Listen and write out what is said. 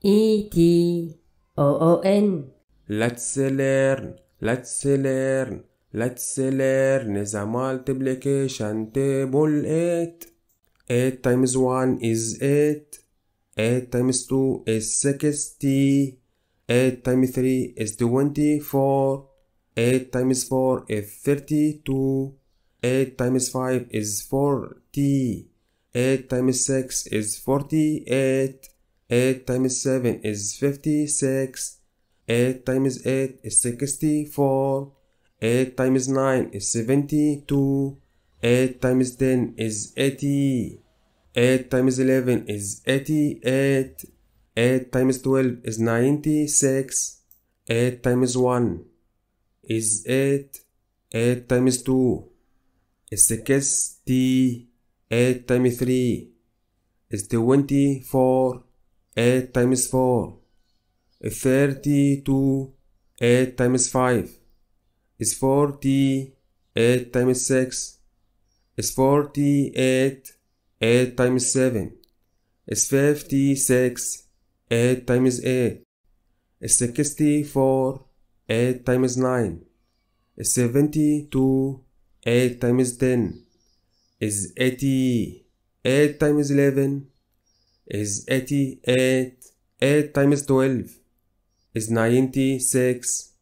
E T O O N. Let's learn, let's learn, let's learn the multiplication table 8. 8 times 1 is 8. 8 times 2 is 60. 8 times 3 is 24. 8 times 4 is 32. 8 times 5 is 40. 8 times 6 is 48. 8 times 7 is 56. 8 times 8 is 64. 8 times 9 is 72. 8 times 10 is 80. 8 times 11 is 88. 8 times 12 is 96. 8 times 1 is 8. 8 times 2 is 60. 8 times 3 is 24. 8 times 4 is 32. 8 times 5 is 40. 8 times 6 is 48. 8 times 7 is 56. 8 times 8 is 64. 8 times 9 is 72. 8 times 10 is 80. 8 times 11 is 88. 8 times 12 is 96.